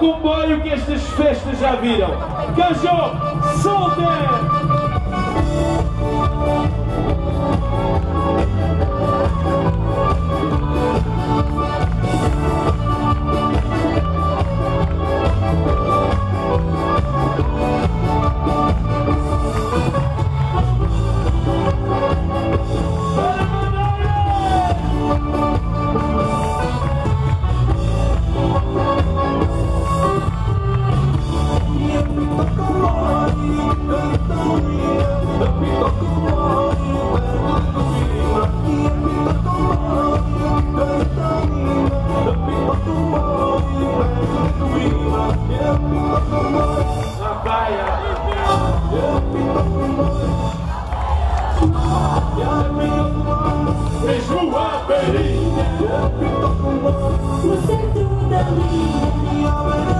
comboio que estas festas já viram. Cajó, soltem! Beijo, abelhinha, eu pinto com o centro da minha, minha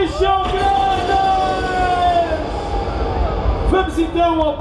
Cristian Grandes! Vamos então ao